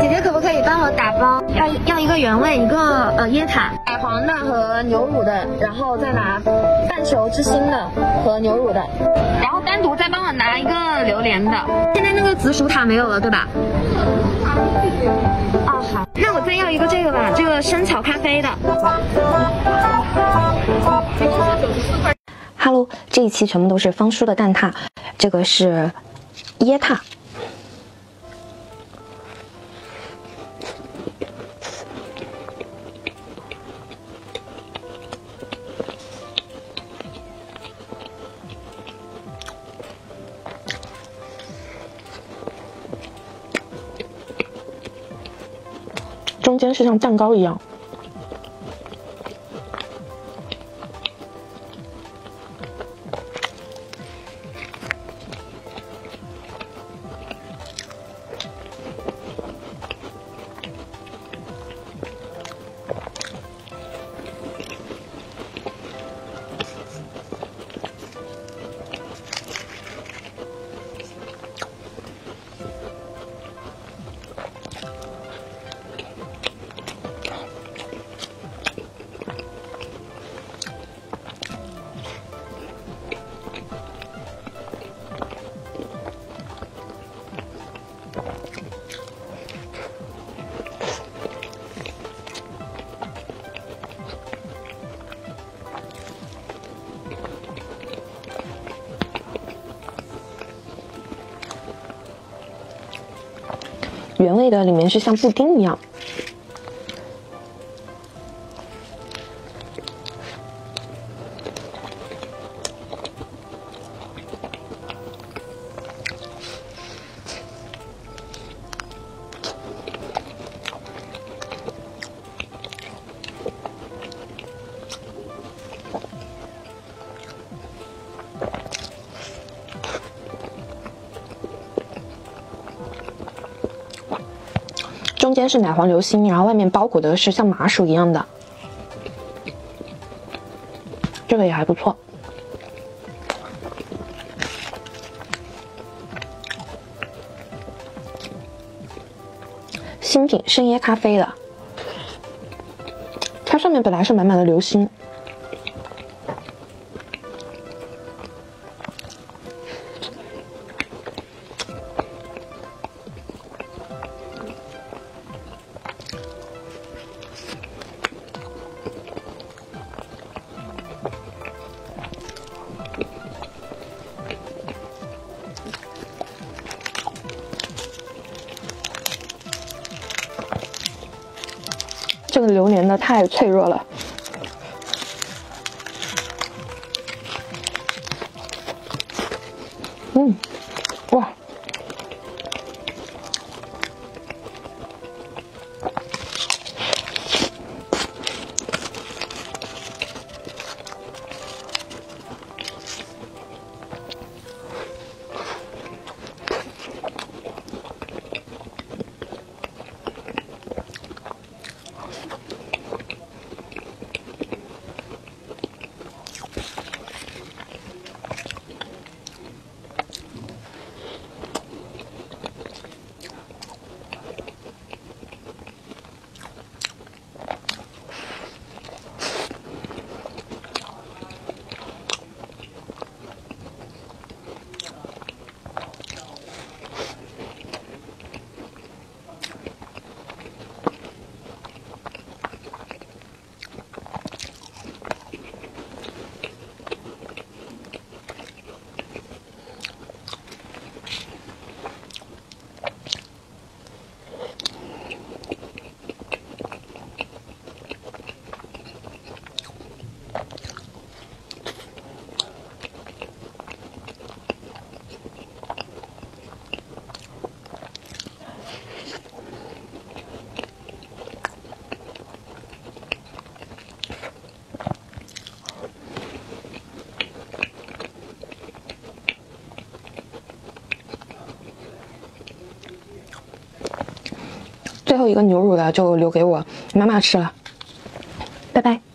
姐姐可不可以帮我打包？要要一个原味，一个呃椰塔，奶黄的和牛乳的，然后再拿半熟之心的和牛乳的，然后单独再帮我拿一个榴莲的。现在那个紫薯塔没有了，对吧？哦，好，那我再要一个这个吧，这个生巧咖啡的。Hello，这一期全部都是方叔的蛋挞，这个是椰挞。中间是像蛋糕一样。原味的里面是像布丁一样。先是奶黄流心，然后外面包裹的是像麻薯一样的，这个也还不错。新品深椰咖啡的，它上面本来是满满的流心，这个榴莲呢太脆弱了。嗯，哇，最后一个牛乳的就留给我妈妈吃了，拜拜。